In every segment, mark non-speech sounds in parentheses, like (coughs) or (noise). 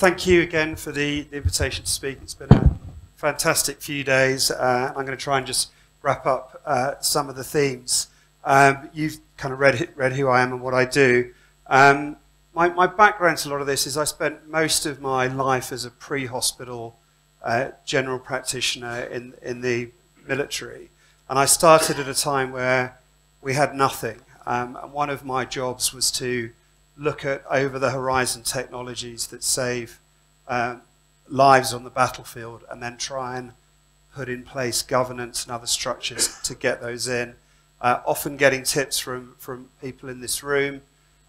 thank you again for the, the, invitation to speak. It's been a fantastic few days. Uh, I'm going to try and just wrap up uh, some of the themes. Um, you've kind of read, read who I am and what I do. Um, my, my background to a lot of this is I spent most of my life as a pre-hospital uh, general practitioner in, in the military. And I started at a time where we had nothing. Um, and one of my jobs was to look at over the horizon technologies that save um, lives on the battlefield and then try and put in place governance and other structures to get those in. Uh, often getting tips from, from people in this room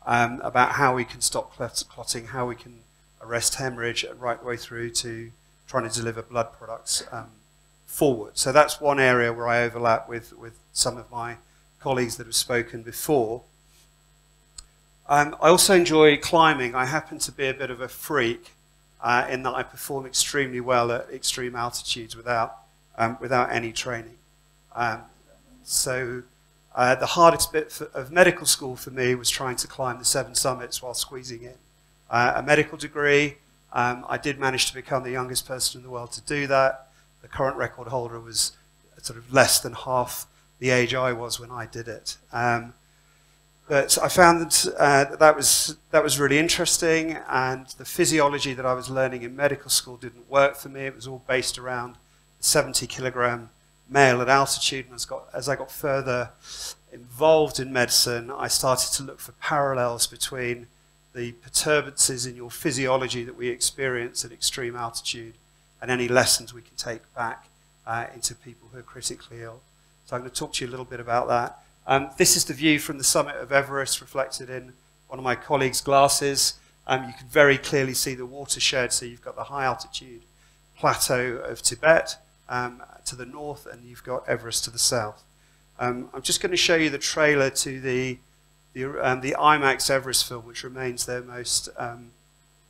um, about how we can stop clotting, how we can arrest hemorrhage, and right the way through to trying to deliver blood products um, forward. So that's one area where I overlap with, with some of my colleagues that have spoken before. Um, I also enjoy climbing. I happen to be a bit of a freak uh, in that I perform extremely well at extreme altitudes without, um, without any training. Um, so uh, the hardest bit for, of medical school for me was trying to climb the seven summits while squeezing in. Uh, a medical degree, um, I did manage to become the youngest person in the world to do that. The current record holder was sort of less than half the age I was when I did it. Um, but I found that, uh, that was that was really interesting, and the physiology that I was learning in medical school didn't work for me. It was all based around 70 kilogram male at altitude, and as, got, as I got further involved in medicine, I started to look for parallels between the perturbances in your physiology that we experience at extreme altitude and any lessons we can take back uh, into people who are critically ill. So I'm going to talk to you a little bit about that. Um, this is the view from the summit of Everest reflected in one of my colleagues' glasses. Um, you can very clearly see the watershed, so you've got the high altitude plateau of Tibet um, to the north, and you've got Everest to the south. Um, I'm just going to show you the trailer to the, the, um, the IMAX Everest film, which remains their most um,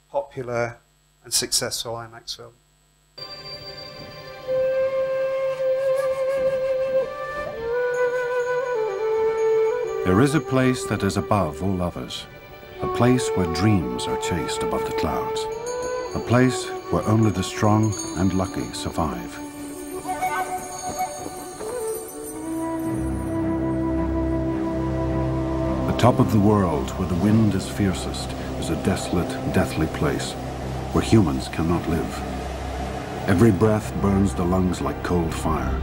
popular and successful IMAX film. There is a place that is above all others, a place where dreams are chased above the clouds, a place where only the strong and lucky survive. The top of the world, where the wind is fiercest, is a desolate, deathly place, where humans cannot live. Every breath burns the lungs like cold fire.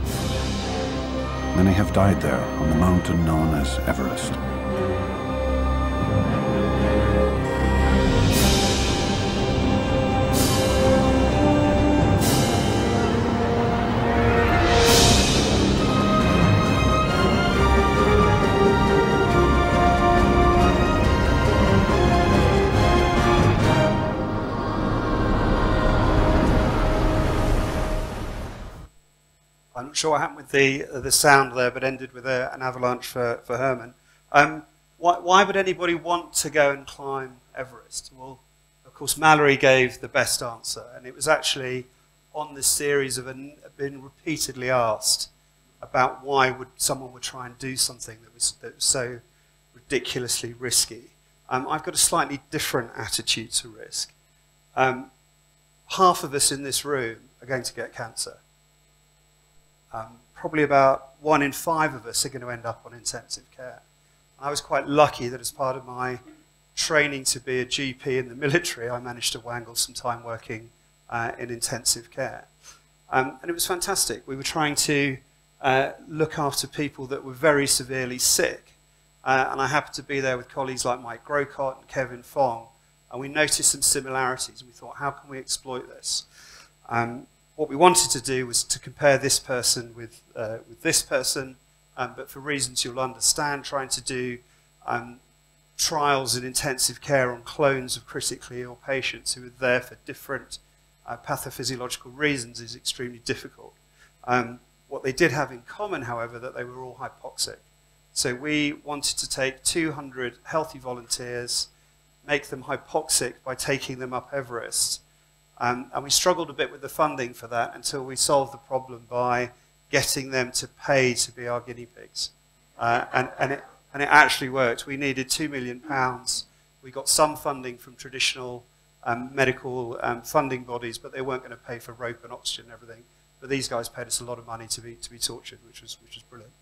Many have died there on the mountain known as Everest. Sure what happened with the the sound there, but ended with a, an avalanche for, for Herman. Um, why, why would anybody want to go and climb Everest? Well, of course, Mallory gave the best answer, and it was actually on this series of an, been repeatedly asked about why would someone would try and do something that was, that was so ridiculously risky. Um, I've got a slightly different attitude to risk. Um, half of us in this room are going to get cancer. Um, probably about one in five of us are going to end up on intensive care. I was quite lucky that as part of my training to be a GP in the military, I managed to wangle some time working uh, in intensive care. Um, and it was fantastic. We were trying to uh, look after people that were very severely sick. Uh, and I happened to be there with colleagues like Mike Grocott and Kevin Fong. And we noticed some similarities. And we thought, how can we exploit this? Um, what we wanted to do was to compare this person with, uh, with this person, um, but for reasons you'll understand, trying to do um, trials in intensive care on clones of critically ill patients who are there for different uh, pathophysiological reasons is extremely difficult. Um, what they did have in common, however, that they were all hypoxic. So we wanted to take 200 healthy volunteers, make them hypoxic by taking them up Everest, um, and we struggled a bit with the funding for that until we solved the problem by getting them to pay to be our guinea pigs. Uh, and, and, it, and it actually worked. We needed £2 million. We got some funding from traditional um, medical um, funding bodies, but they weren't going to pay for rope and oxygen and everything. But these guys paid us a lot of money to be, to be tortured, which was, which was brilliant.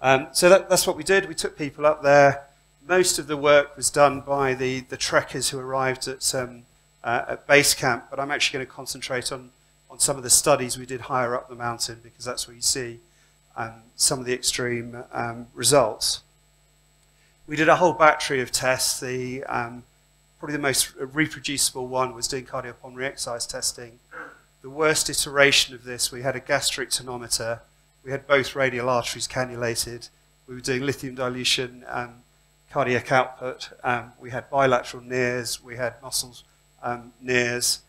Um, so that, that's what we did. We took people up there. Most of the work was done by the, the trekkers who arrived at, um, uh, at base camp, but I'm actually going to concentrate on, on some of the studies we did higher up the mountain because that's where you see um, some of the extreme um, results. We did a whole battery of tests. The, um, probably the most reproducible one was doing cardiopulmonary exercise testing. The worst iteration of this, we had a gastric tonometer. We had both radial arteries cannulated. We were doing lithium dilution, um, cardiac output. Um, we had bilateral NIRS. We had muscles um, NIRS.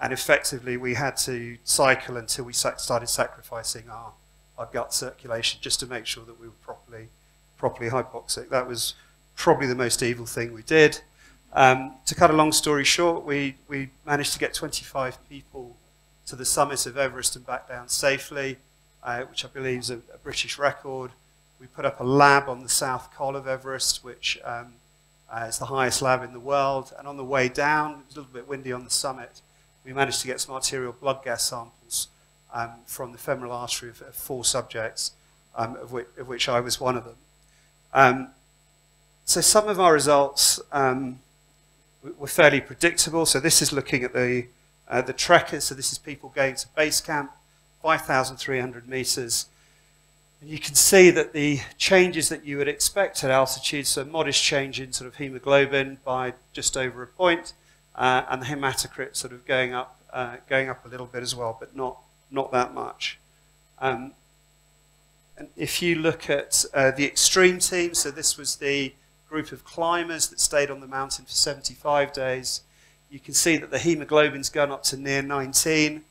And effectively, we had to cycle until we started sacrificing our, our gut circulation just to make sure that we were properly, properly hypoxic. That was probably the most evil thing we did. Um, to cut a long story short, we, we managed to get 25 people to the summit of Everest and back down safely, uh, which I believe is a, a, British record. We put up a lab on the south col of Everest, which um, uh, is the highest lab in the world. And on the way down, it was a little bit windy on the summit, we managed to get some arterial blood gas samples um, from the femoral artery of, of four subjects, um, of, which, of, which, I was one of them. Um, so some of our results um, were fairly predictable. So this is looking at the, uh, the trekkers. So this is people going to base camp, 5,300 meters. And you can see that the changes that you would expect at altitude, so modest change in sort of hemoglobin by just over a point, uh, and the hematocrit sort of going up, uh, going up a little bit as well, but not, not that much. Um, and if you look at uh, the extreme team, so this was the group of climbers that stayed on the mountain for 75 days. You can see that the hemoglobin's gone up to near 19,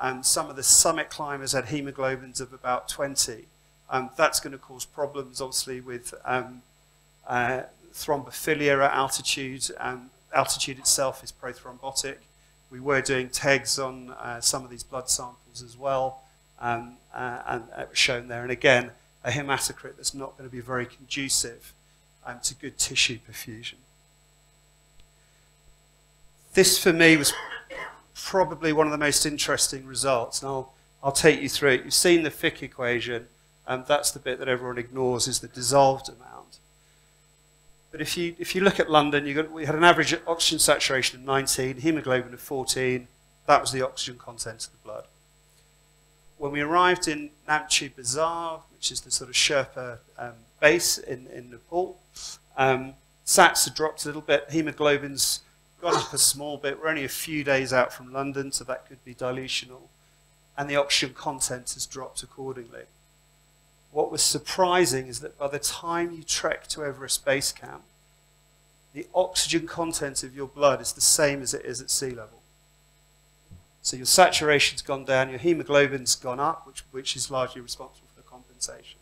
and some of the summit climbers had hemoglobins of about 20. Um, that's going to cause problems, obviously, with um, uh, thrombophilia at altitude. Um, altitude itself is prothrombotic. We were doing TEGs on uh, some of these blood samples as well, um, uh, and it was shown there. And again, a hematocrit that's not going to be very conducive um, to good tissue perfusion. This, for me, was probably one of the most interesting results, and I'll, I'll take you through it. You've seen the Fick equation, and that's the bit that everyone ignores, is the dissolved amount. But if you, if you look at London, you got, we had an average oxygen saturation of 19, hemoglobin of 14. That was the oxygen content of the blood. When we arrived in Namche Bazaar, which is the sort of Sherpa um, base in, in Nepal, um, SATs had dropped a little bit. Hemoglobin's gone up a small bit. We're only a few days out from London, so that could be dilutional. And the oxygen content has dropped accordingly. What was surprising is that by the time you trek to Everest Base Camp, the oxygen content of your blood is the same as it is at sea level. So your saturation's gone down, your hemoglobin's gone up, which, which is largely responsible for the compensation.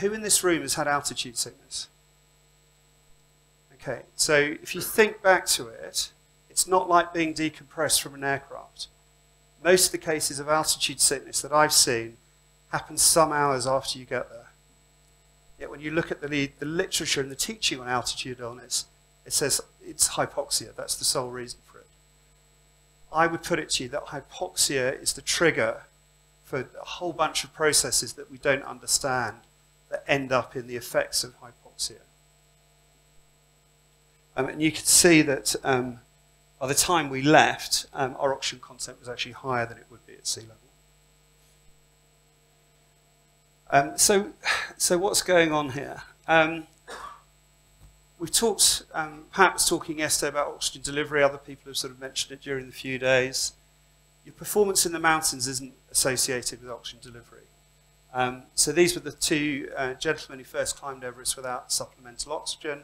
Who in this room has had altitude sickness? Okay, so if you think back to it, it's not like being decompressed from an aircraft. Most of the cases of altitude sickness that I've seen happen some hours after you get there. Yet when you look at the, the literature and the teaching on altitude illness, it says it's hypoxia. That's the sole reason for it. I would put it to you that hypoxia is the trigger for a whole bunch of processes that we don't understand that end up in the effects of hypoxia. Um, and you can see that um, by the time we left, um, our oxygen content was actually higher than it would be at sea level. Um, so, so what's going on here? Um, we've talked, um, talking yesterday about oxygen delivery. Other people have sort of mentioned it during the few days. Your performance in the mountains isn't associated with oxygen delivery. Um, so these were the two uh, gentlemen who first climbed Everest without supplemental oxygen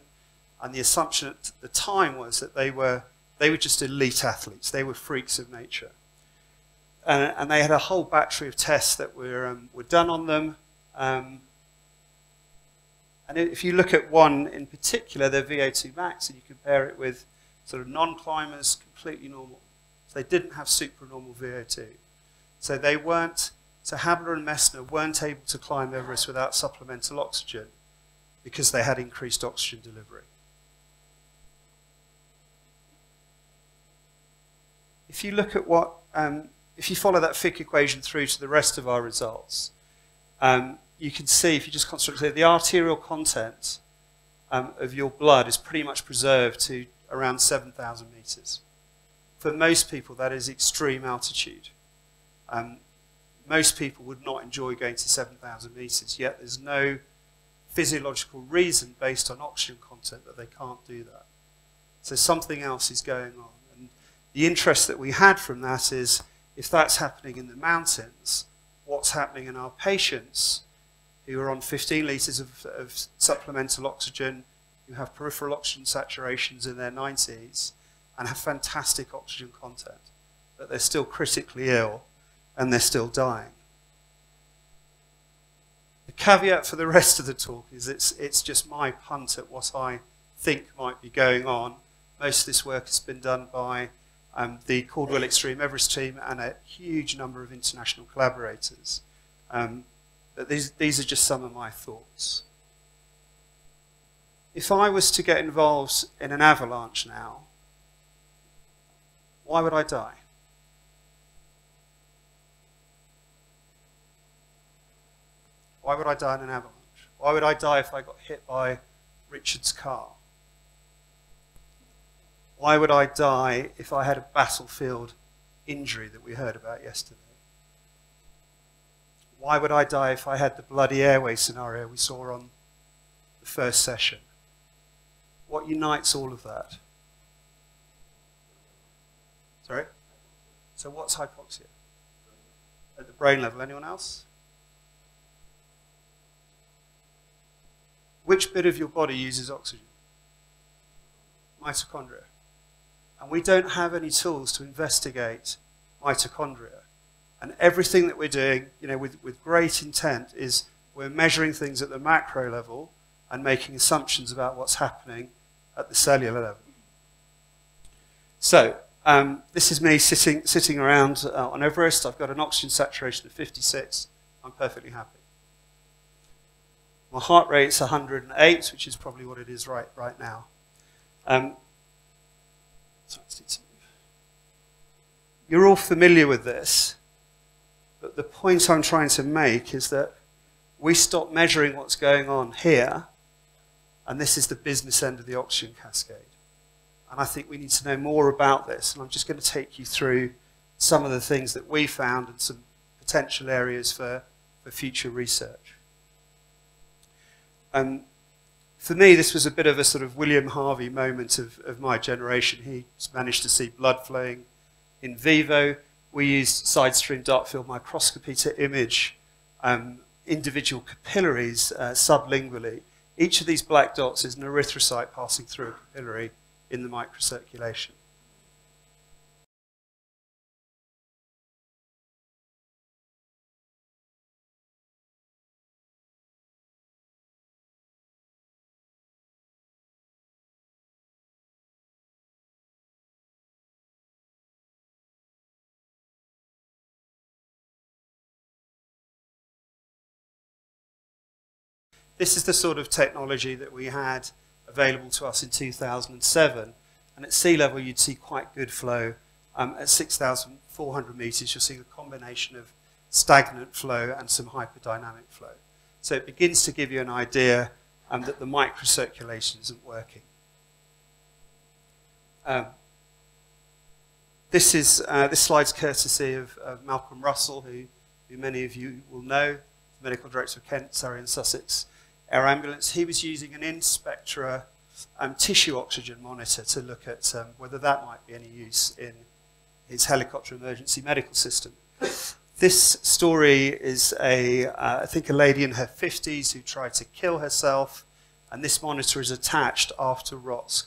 and the assumption at the time was that they were they were just elite athletes. They were freaks of nature, and, and they had a whole battery of tests that were um, were done on them. Um, and if you look at one in particular, their VO2 max, and you compare it with sort of non-climbers, completely normal. So they didn't have supranormal VO2. So they weren't, so Habeler and Messner weren't able to climb Everest without supplemental oxygen because they had increased oxygen delivery. if you look at what, um, if you follow that Fick equation through to the rest of our results, um, you can see, if you just concentrate, the arterial content um, of your blood is pretty much preserved to around 7,000 meters. For most people, that is extreme altitude. Um, most people would not enjoy going to 7,000 meters, yet there's no physiological reason based on oxygen content that they can't do that. So something else is going on. And the interest that we had from that is if that's happening in the mountains, what's happening in our patients who are on 15 litres of, of supplemental oxygen, who have peripheral oxygen saturations in their 90s, and have fantastic oxygen content, but they're still critically ill and they're still dying. The caveat for the rest of the talk is it's, it's just my punt at what I think might be going on. Most of this work has been done by um, the Caudwell Extreme Everest team and a huge number of international collaborators. Um, but these, these are just some of my thoughts. If I was to get involved in an avalanche now, why would I die? Why would I die in an avalanche? Why would I die if I got hit by Richard's car? Why would I die if I had a battlefield injury that we heard about yesterday? Why would I die if I had the bloody airway scenario we saw on the first session? What unites all of that? Sorry? So what's hypoxia? At the brain level, anyone else? Which bit of your body uses oxygen? Mitochondria. And we don't have any tools to investigate mitochondria. And everything that we're doing, you know, with, with great intent is we're measuring things at the macro level and making assumptions about what's happening at the cellular level. So, um, this is me sitting, sitting around uh, on Everest. I've got an oxygen saturation of 56. I'm perfectly happy. My heart rate's 108, which is probably what it is right, right now. Um, you're all familiar with this, but the point I'm trying to make is that we stop measuring what's going on here, and this is the business end of the oxygen cascade. And I think we need to know more about this, and I'm just going to take you through some of the things that we found and some potential areas for, for future research. Um, for me, this was a bit of a sort of William Harvey moment of, of my generation. He managed to see blood flowing in vivo. We used side stream dark field microscopy to image um, individual capillaries uh, sublingually. Each of these black dots is an erythrocyte passing through a capillary in the microcirculation. This is the sort of technology that we had available to us in 2007. And at sea level, you'd see quite good flow. Um, at 6,400 meters, you're seeing a combination of stagnant flow and some hyperdynamic flow. So it begins to give you an idea um, that the microcirculation isn't working. Um, this is uh, this slide's courtesy of, of, Malcolm Russell, who, who many of you will know, medical director of Kent, Surrey and Sussex air ambulance, he was using an InSpectra um, tissue oxygen monitor to look at um, whether that might be any use in his helicopter emergency medical system. This story is a, uh, I think, a lady in her 50s who tried to kill herself, and this monitor is attached after ROSC.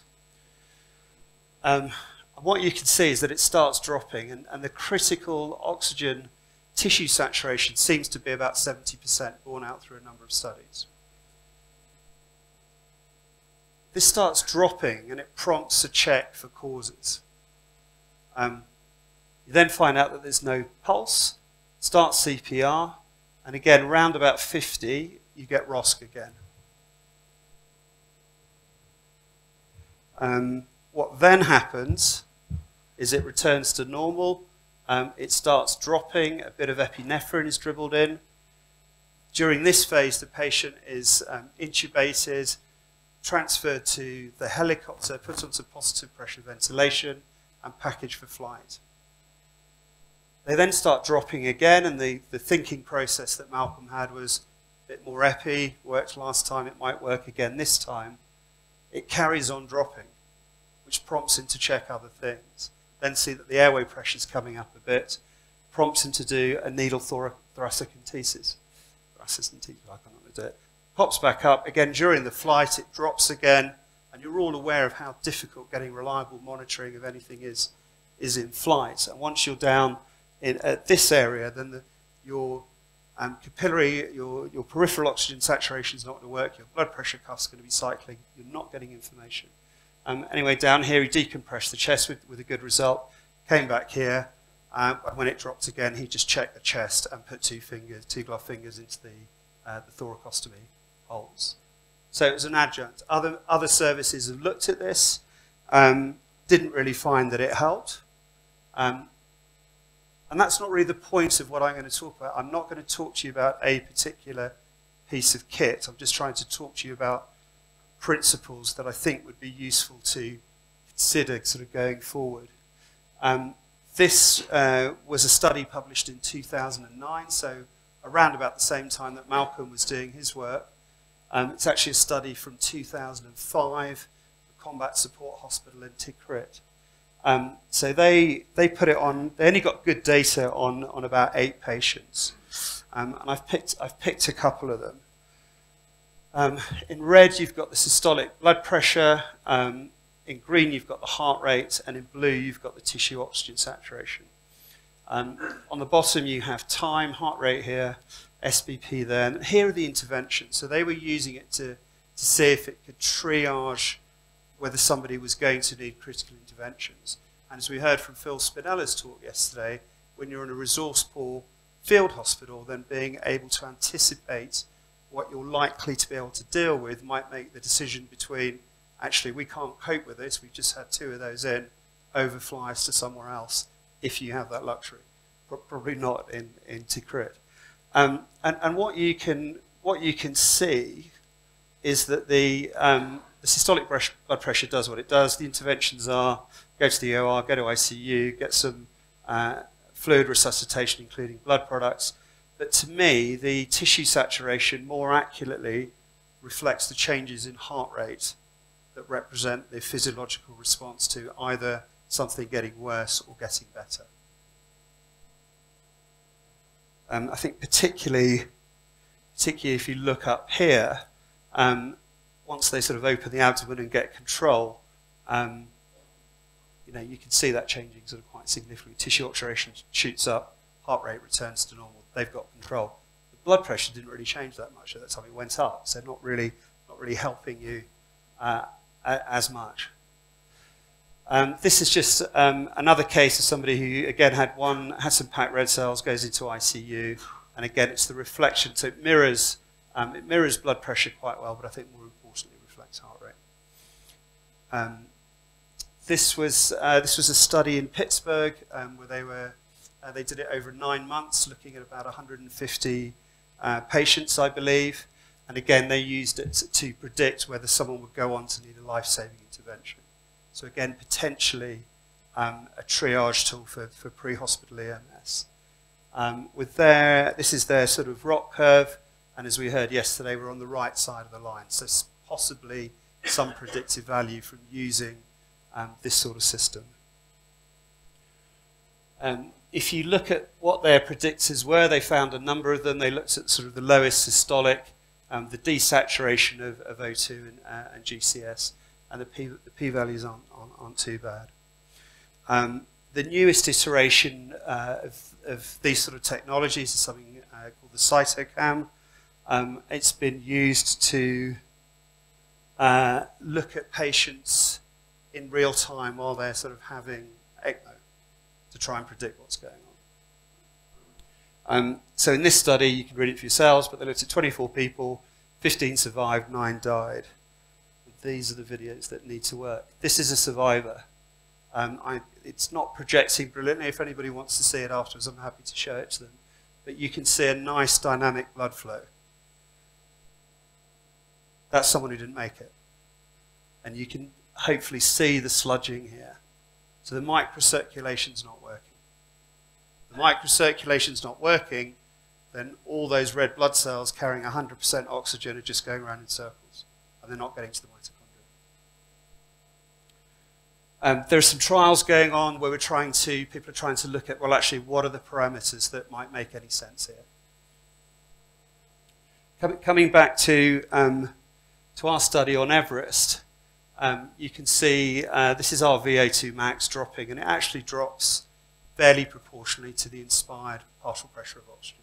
Um, what you can see is that it starts dropping, and, and the critical oxygen tissue saturation seems to be about 70% borne out through a number of studies. This starts dropping and it prompts a check for causes. Um, you then find out that there's no pulse, start CPR, and again, round about 50, you get ROSC again. Um, what then happens is it returns to normal. Um, it starts dropping, a bit of epinephrine is dribbled in. During this phase, the patient is um, intubated, transferred to the helicopter, put onto positive pressure ventilation, and packaged for flight. They then start dropping again, and the, the thinking process that Malcolm had was a bit more epi, worked last time, it might work again this time. It carries on dropping, which prompts him to check other things. Then see that the airway pressure is coming up a bit, prompts him to do a needle thora thoracentesis. Thoracentesis, I can't do it. Pops back up, again during the flight it drops again, and you're all aware of how difficult getting reliable monitoring of anything is, is in flight. And once you're down in, at this area, then the, your um, capillary, your, your peripheral oxygen saturation is not going to work. Your blood pressure cuff's going to be cycling. You're not getting information. Um, anyway, down here, he decompressed the chest with, with a good result. Came back here. Um, when it dropped again, he just checked the chest and put two fingers, two glove fingers into the, uh, the thoracostomy So it was an adjunct. Other, other services have looked at this, um, didn't really find that it helped. Um, and that's not really the point of what I'm going to talk about. I'm not going to talk to you about a particular piece of kit. I'm just trying to talk to you about principles that I think would be useful to consider sort of going forward. Um, this uh, was a study published in 2009, so around about the same time that Malcolm was doing his work. Um, it's actually a study from 2005, the Combat Support Hospital in Tikrit. Um, so they, they put it on, they only got good data on, on about eight patients. Um, and I've picked, I've picked a couple of them. Um, in red, you've got the systolic blood pressure. Um, in green, you've got the heart rate. And in blue, you've got the tissue oxygen saturation. Um, on the bottom, you have time, heart rate here, SBP there. And here are the interventions. So they were using it to, to see if it could triage whether somebody was going to need critical interventions. And as we heard from Phil Spinella's talk yesterday, when you're in a resource poor field hospital, then being able to anticipate what you're likely to be able to deal with might make the decision between actually we can't cope with this, we've just had two of those in, overfly us to somewhere else if you have that luxury. Probably not in, in Tikrit. Um, and, and what you can what you can see is that the um, the systolic blood pressure does what it does. The interventions are go to the OR, go to ICU, get some uh, fluid resuscitation, including blood products. But to me, the tissue saturation more accurately reflects the changes in heart rate that represent the physiological response to either something getting worse or getting better. Um, I think particularly, particularly if you look up here, um, once they sort of open the abdomen and get control, um, you know, you can see that changing sort of quite significantly. Tissue oxygenation shoots up, heart rate returns to normal. They've got control. The blood pressure didn't really change that much at that time. It went up, so not really, not really helping you uh, as much. Um, this is just um, another case of somebody who, again, had one, had some packed red cells, goes into ICU, and again, it's the reflection. So it mirrors, um, it mirrors blood pressure quite well, but I think more importantly, reflects heart rate. Um, this was uh, this was a study in Pittsburgh um, where they were uh, they did it over nine months, looking at about 150 uh, patients, I believe. And again, they used it to predict whether someone would go on to need a life-saving intervention. So again, potentially um, a triage tool for, for pre-hospital EMS. Um, with their, this is their sort of ROC curve, and as we heard yesterday, we're on the right side of the line. So possibly some predictive value from using um, this sort of system. Um, if you look at what their predictors were, they found a number of them. They looked at sort of the lowest systolic, um, the desaturation of, of O2 and, uh, and, GCS, and the p, the p values aren't, aren't, aren't too bad. Um, the newest iteration uh, of, of, these sort of technologies is something uh, called the cytocam. Um, it's been used to uh, look at patients in real time while they're sort of having ECMO to try and predict what's going on. Um, so in this study, you can read it for yourselves, but they looked at 24 people, 15 survived, 9 died. These are the videos that need to work. This is a survivor. Um, I, it's not projecting brilliantly. If anybody wants to see it afterwards, I'm happy to show it to them. But you can see a nice dynamic blood flow. That's someone who didn't make it. And you can hopefully see the sludging here. So the microcirculation's not working. The microcirculation's not working, then all those red blood cells carrying 100% oxygen are just going around in circles, they're not getting to the mitochondria. Um, there are some trials going on where we're trying to, people are trying to look at, well, actually, what are the parameters that might make any sense here? coming back to, um, to our study on Everest, um, you can see uh, this is our VO2 max dropping, and it actually drops fairly proportionally to the inspired partial pressure of oxygen.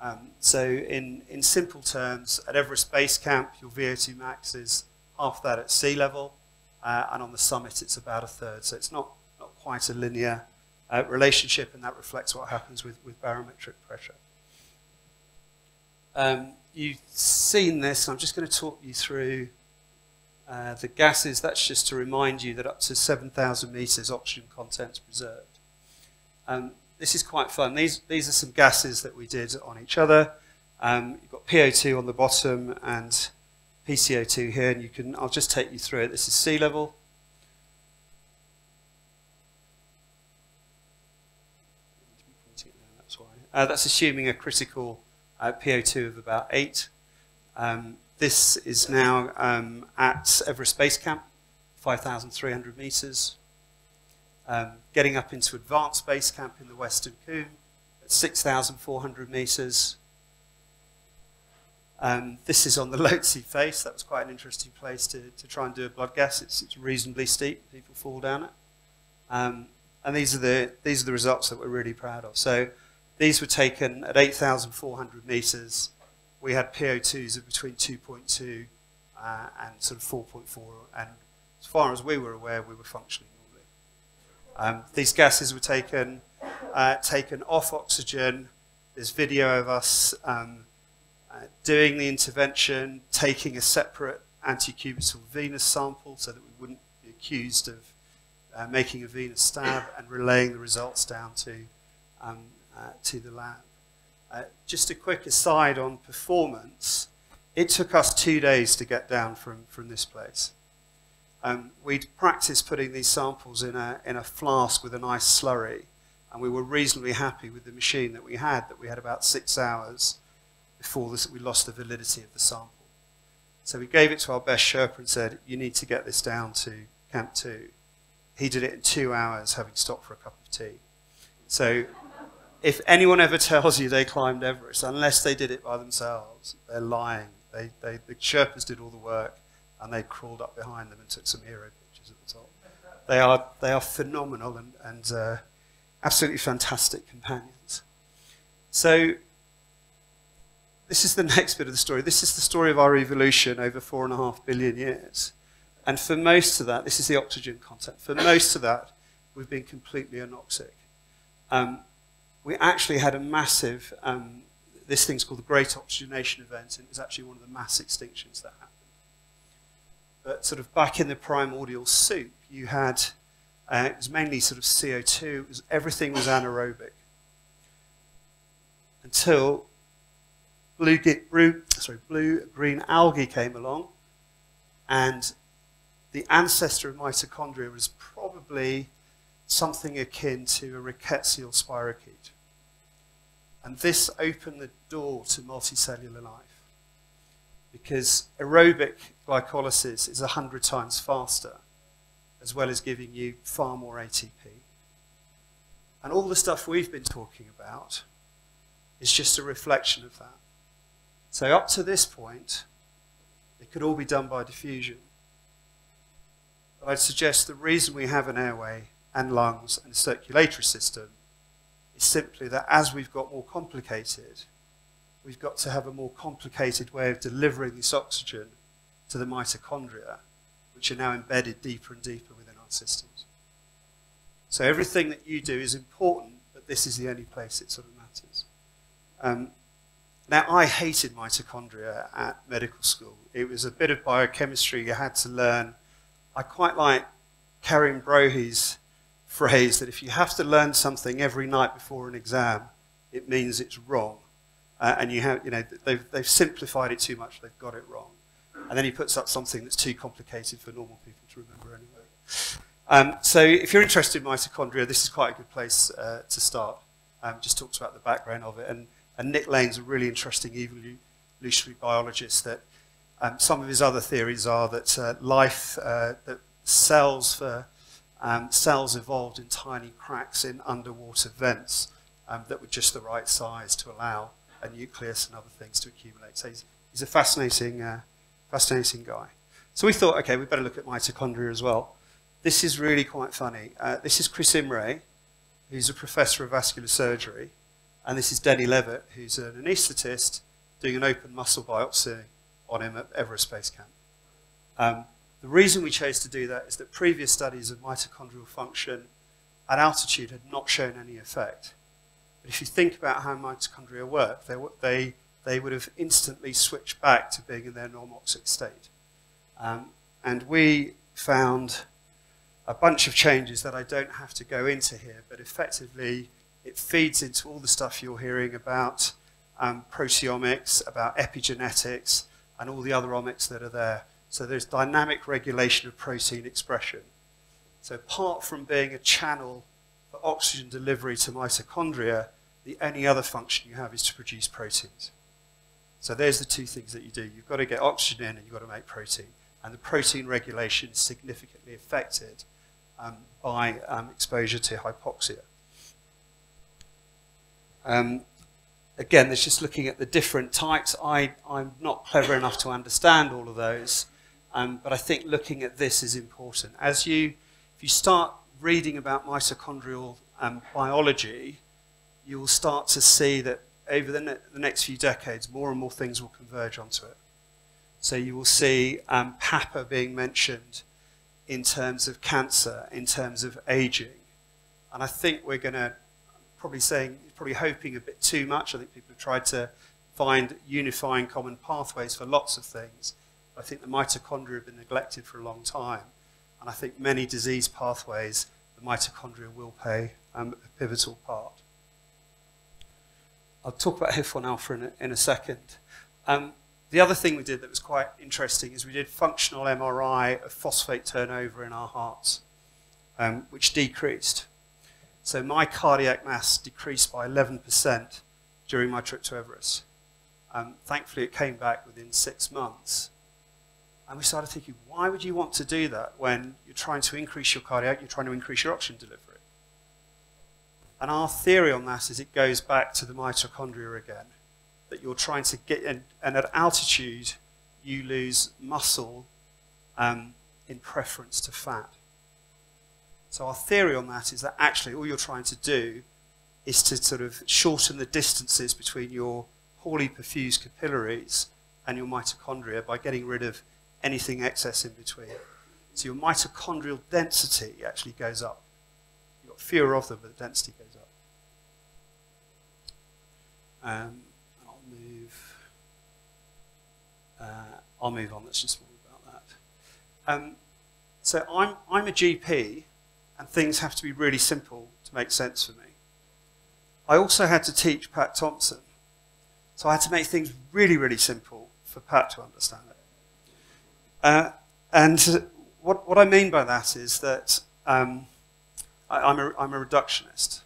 Um, so in, in simple terms, at Everest Base Camp, your VO2 max is half that at sea level, uh, and on the summit it's about a third. So it's not, not quite a linear uh, relationship, and that reflects what happens with, with barometric pressure. Um, you've seen this, I'm just going to talk you through uh, the gases. That's just to remind you that up to 7,000 metres oxygen content is preserved. Um, this is quite fun. These, these are some gases that we did on each other. Um, you've got PO2 on the bottom and PCO2 here, and you can, I'll just take you through it. This is sea level. Uh, that's assuming a critical uh, PO2 of about 8. Um, this is now um, at Everest Base Camp, 5,300 metres. Um, getting up into advanced base camp in the Western Cwm at 6,400 metres. Um, this is on the (laughs) Lhotse face. That was quite an interesting place to, to try and do a blood gas. It's, it's reasonably steep. People fall down it. Um, and these are, the, these are the results that we're really proud of. So these were taken at 8,400 metres. We had PO2s of between 2.2 uh, and sort of 4.4. And as far as we were aware, we were functioning um, these gases were taken, uh, taken off oxygen. There's video of us um, uh, doing the intervention, taking a separate antecubital venous sample so that we wouldn't be accused of uh, making a venous stab and relaying the results down to, um, uh, to the lab. Uh, just a quick aside on performance. It took us two days to get down from, from this place. Um, we'd practiced putting these samples in a, in a flask with a nice slurry, and we were reasonably happy with the machine that we had, that we had about six hours before this, we lost the validity of the sample. So we gave it to our best Sherpa and said, you need to get this down to Camp 2. He did it in two hours, having stopped for a cup of tea. So if anyone ever (laughs) tells you they climbed Everest, unless they did it by themselves, they're lying. They, they, the Sherpas did all the work and they crawled up behind them and took some hero pictures at the top. They are, they are phenomenal and, and uh, absolutely fantastic companions. So this is the (laughs) next bit of the story. This is the story of our evolution over four and a half billion years. And for most of that, this is the oxygen content. For most of that, we've been completely anoxic. Um, we actually had a massive, um, this thing's called the Great Oxygenation Event, and it was actually one of the mass extinctions that happened. But sort of back in the primordial soup, you had, uh, it was mainly sort of CO2, was, everything was anaerobic. Until blue, blue, sorry, blue green algae came along, and the ancestor of mitochondria was probably something akin to a rickettsial spirochete. And this opened the door to multicellular life because aerobic glycolysis is 100 times faster, as well as giving you far more ATP. And all the stuff we've been talking about is just a reflection of that. So up to this point, it could all be done by diffusion. But I'd suggest the reason we have an airway and lungs and a circulatory system is simply that as we've got more complicated, we've got to have a more complicated way of delivering this oxygen to the mitochondria, which are now embedded deeper and deeper within our systems. So everything that you do is important, but this is the only place it sort of matters. Um, now, I hated mitochondria at medical school. It was a bit of biochemistry you had to learn. I quite like Kerim Brohi's phrase that if you have to learn something every night before an exam, it means it's wrong. Uh, and you have, you know, they've, they've simplified it too much, they've got it wrong. And then he puts up something that's too complicated for normal people to remember anyway. Um, so if you're interested in mitochondria, this is quite a good place uh, to start. Um, just talks about the background of it. And, and Nick Lane's a really interesting evolutionary biologist that um, some of his other theories are that uh, life, uh, that cells for um, cells evolved in tiny cracks in underwater vents um, that were just the right size to allow a nucleus and other things to accumulate. So he's, he's a fascinating, uh, fascinating guy. So we thought, okay, we better look at mitochondria as well. This is really quite funny. Uh, this is Chris Imray, who's a professor of vascular surgery, and this is Denny Levett, who's an anaesthetist doing an open muscle biopsy on him at Everest Base Camp. Um, the reason we chose to do that is that previous studies of mitochondrial function at altitude had not shown any effect. But if you think about how mitochondria work, they, they, they would have instantly switched back to being in their normoxic state. Um, and we found a bunch of changes that I don't have to go into here, but effectively it feeds into all the stuff you're hearing about um, proteomics, about epigenetics, and all the other omics that are there. So there's dynamic regulation of protein expression. So apart from being a channel for oxygen delivery to mitochondria, the only other function you have is to produce proteins. So there's the two things that you do. You've got to get oxygen in and you've got to make protein. And the protein regulation is significantly affected um, by um, exposure to hypoxia. Um, again, there's just looking at the different types. I, I'm not clever enough to understand all of those. Um, but I think looking at this is important. As you, if you start reading about mitochondrial um, biology, you will start to see that over the, ne the, next few decades, more and more things will converge onto it. So you will see um, PAPA being mentioned in terms of cancer, in terms of aging. And I think we're going to probably saying, probably hoping a bit too much. I think people have tried to find unifying common pathways for lots of things. I think the mitochondria have been neglected for a long time. And I think many disease pathways, the mitochondria will play um, a pivotal part. I'll talk about HIF1 alpha in a, in a second. Um, the other thing we did that was quite interesting is we did functional MRI of phosphate turnover in our hearts, um, which decreased. So my cardiac mass decreased by 11% during my trip to Everest. Um, thankfully, it came back within six months. And we started thinking, why would you want to do that when you're trying to increase your cardiac, you're trying to increase your oxygen delivery? And our theory on that is it goes back to the mitochondria again, that you're trying to get in, and at altitude, you lose muscle um, in preference to fat. So our theory on that is that actually all you're trying to do is to sort of shorten the distances between your poorly perfused capillaries and your mitochondria by getting rid of anything excess in between. So your mitochondrial density actually goes up. Fewer of them, but the density goes up. Um, I'll move. Uh, I'll move on. Let's just more about that. Um, so I'm I'm a GP, and things have to be really simple to make sense for me. I also had to teach Pat Thompson, so I had to make things really really simple for Pat to understand. Uh, and what, what I mean by that is that um, I, am a, I'm a reductionist.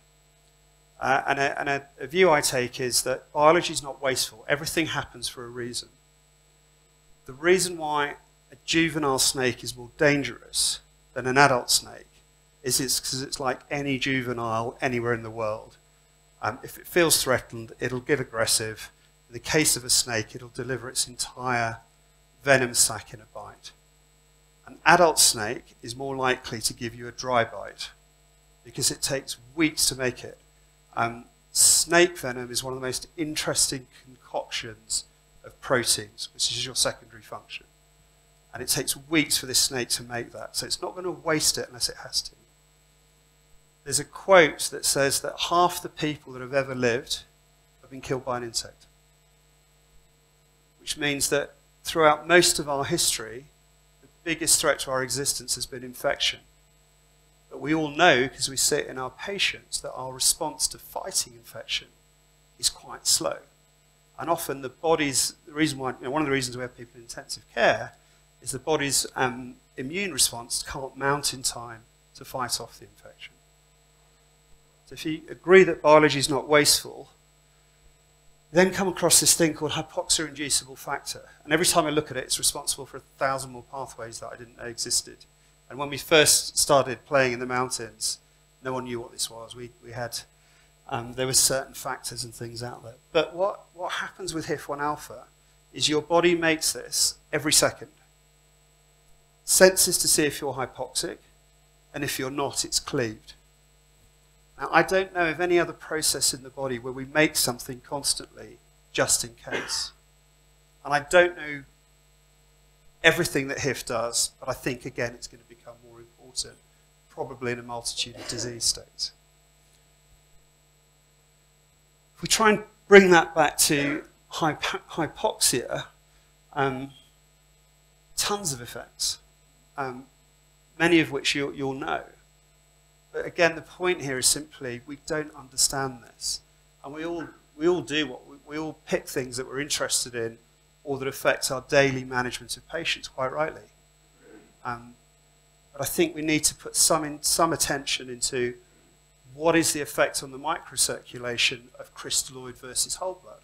Uh, and, a, and a, a, view I take is that biology is not wasteful. Everything happens for a reason. The reason why a juvenile snake is more dangerous than an adult snake is because it's, it's like any juvenile anywhere in the world. Um, if it feels threatened, it'll get aggressive. In the case of a snake, it'll deliver its entire venom sac in a bite. An adult snake is more likely to give you a dry bite because it takes weeks to make it. Um, snake venom is one of the most interesting concoctions of proteins, which is your secondary function. And it takes weeks for this snake to make that, so it's not going to waste it unless it has to. There's a quote that says that half the people that have ever lived have been killed by an insect, which means that throughout most of our history, the biggest threat to our existence has been infection. But we all know, because we see it in our patients, that our response to fighting infection is quite slow. And often the body's, the reason why, you know, one of the reasons we have people in intensive care is the body's um, immune response can't mount in time to fight off the infection. So if you agree that biology is not wasteful, then come across this thing called hypoxia inducible factor. And every time I look at it, it's responsible for a thousand more pathways that I didn't know existed. And when we first started playing in the mountains, no one knew what this was. We, we had, um, there were certain factors and things out there. But what, what happens with HIF1 alpha is your body makes this every second. Senses to see if you're hypoxic, and if you're not, it's cleaved. Now, I don't know of any other process in the body where we make something constantly just in case. And I don't know everything that HIF does, but I think, again, it's going to become more important, probably in a multitude of disease states. If we try and bring that back to hypoxia, um, tons of effects, um, many of which you'll, you'll know. But again, the point here is simply we don't understand this. And we all, we all do what we, we all pick things that we're interested in or that affects our daily management of patients, quite rightly. Um, but I think we need to put some, in, some attention into what is the effect on the microcirculation of crystalloid versus whole blood.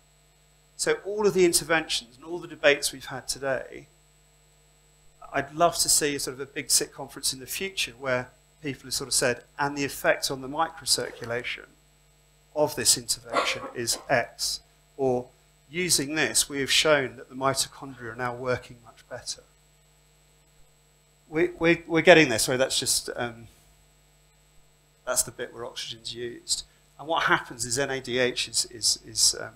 So all of the interventions and all the debates we've had today, I'd love to see sort of a big Sick conference in the future where people have sort of said, and the effect on the microcirculation of this intervention is X. Or using this, we have shown that the mitochondria are now working much better. We, we, we're getting there, sorry, that's just, um, that's the bit where oxygen's used. And what happens is NADH is, is, is um,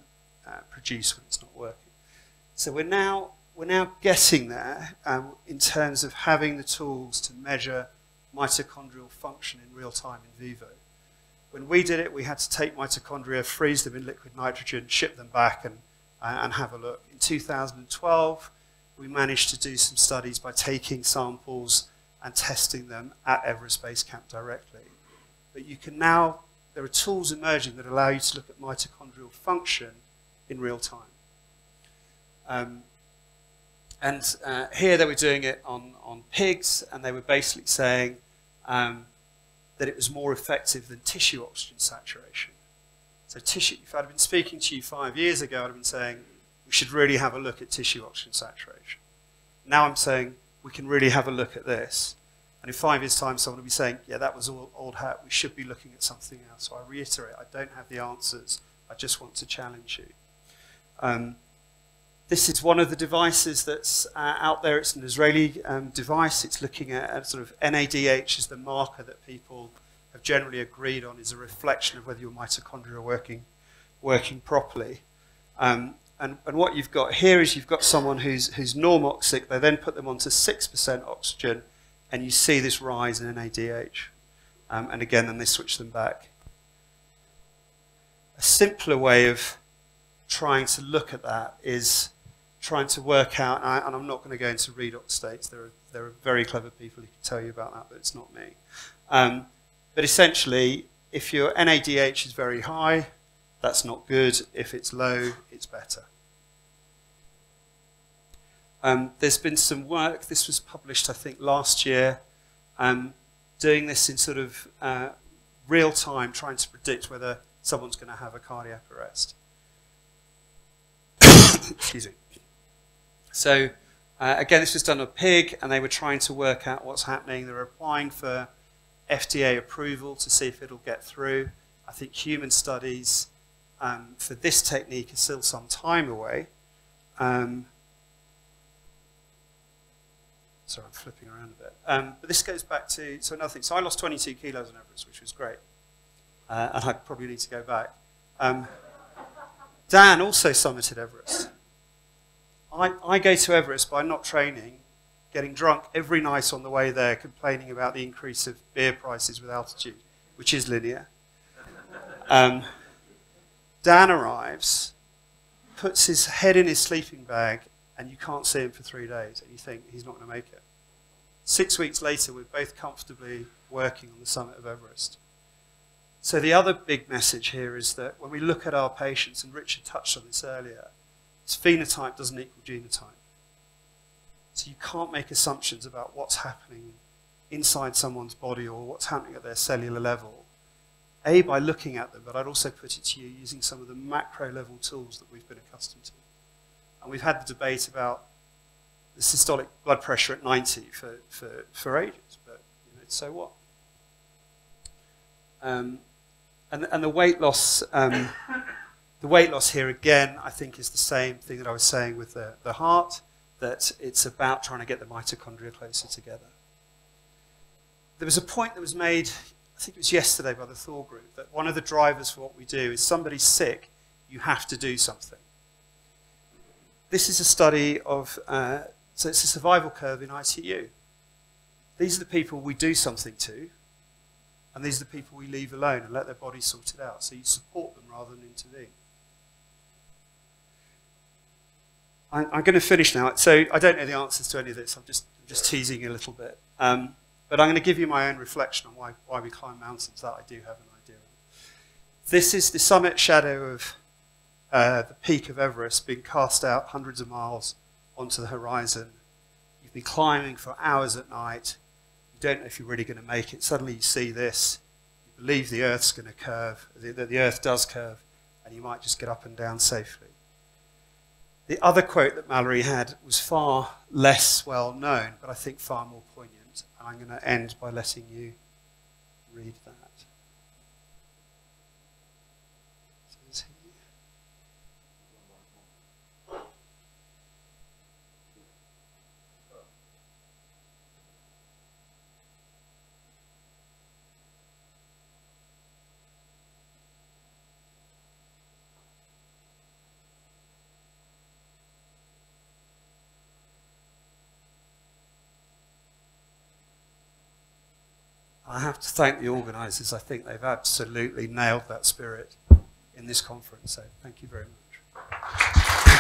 uh, produced when it's not working. So we're now, we're now getting there um, in terms of having the tools to measure mitochondrial function in real time in vivo. When we did it, we had to take mitochondria, freeze them in liquid nitrogen, ship them back, and, and have a look. In 2012, we managed to do some studies by taking samples and testing them at Everest Base Camp directly. But you can now, there are tools emerging that allow you to look at mitochondrial function in real time. Um, and uh, here they were doing it on, on pigs, and they were basically saying um, that it was more effective than tissue oxygen saturation. So tissue, if I'd been speaking to you five years ago, I'd have been saying we should really have a look at tissue oxygen saturation. Now I'm saying we can really have a look at this. And in five years' time, someone will be saying, yeah, that was all old hat. We should be looking at something else. So I reiterate, I don't have the answers. I just want to challenge you. Um, this is one of the devices that's uh, out there. It's an Israeli um, device. It's looking at, at sort of NADH as the marker that people have generally agreed on is a reflection of whether your mitochondria are working, working properly. Um, and, and, what you've got here is you've got someone who's, who's normoxic. They then put them onto 6% oxygen, and you see this rise in NADH. Um, and again, then they switch them back. A simpler way of trying to look at that is trying to work out, and, I, am not going to go into redox states, there are, there are very clever people who can tell you about that, but it's not me. Um, but essentially, if your NADH is very high, that's not good. If it's low, it's better. Um, there's been some work, this was published, I think, last year, um, doing this in sort of uh, real time, trying to predict whether someone's going to have a cardiac arrest. (coughs) Excuse me. So uh, again, this was done on a pig, and they were trying to work out what's happening. They were applying for FDA approval to see if it'll get through. I think human studies um, for this technique is still some time away. Um, sorry, I'm flipping around a bit. Um, but this goes back to, so another thing. So I lost 22 kilos on Everest, which was great. Uh, and I probably need to go back. Um, Dan also summited Everest. I, I go to Everest by not training, getting drunk every night on the way there, complaining about the increase of beer prices with altitude, which is linear. Um, Dan arrives, puts his head in his sleeping bag, and you can't see him for three days, and you think he's not going to make it. Six weeks later, we're both comfortably working on the summit of Everest. So the other big message here is that when we look at our patients, and Richard touched on this earlier, phenotype doesn't equal genotype. So you can't make assumptions about what's happening inside someone's body or what's happening at their cellular level. A, by looking at them, but I'd also put it to you using some of the macro level tools that we've been accustomed to. And we've had the debate about the systolic blood pressure at 90 for, for, for ages, but you know, so what? Um, and, and the weight loss, um, the weight loss here again, I think is the same thing that I was saying with the, the heart, that it's about trying to get the mitochondria closer together. There was a point that was made, I think it was yesterday by the Thor group, that one of the drivers for what we do is somebody's sick, you have to do something. This is a study of, uh, so it's a survival curve in ICU. These are the people we do something to, and these are the people we leave alone and let their bodies sort it out. So you support them rather than intervene. I'm, I'm going to finish now. So I don't know the answers to any of this. I'm just, I'm just teasing a little bit. Um, but I'm going to give you my own reflection on why, why we climb mountains that I do have an idea of. This is the summit shadow of uh, the peak of Everest being cast out hundreds of miles onto the horizon. You've been climbing for hours at night. You don't know if you're really going to make it. Suddenly you see this. You believe the Earth's going to curve, the Earth does curve, and you might just get up and down safely. The other quote that Mallory had was far less well known, but I think far more poignant. And I'm going to end by letting you read that. I have to thank the organisers. I think they've absolutely nailed that spirit in this conference. So thank you very much.